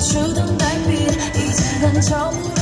나를 보는 너의 눈빛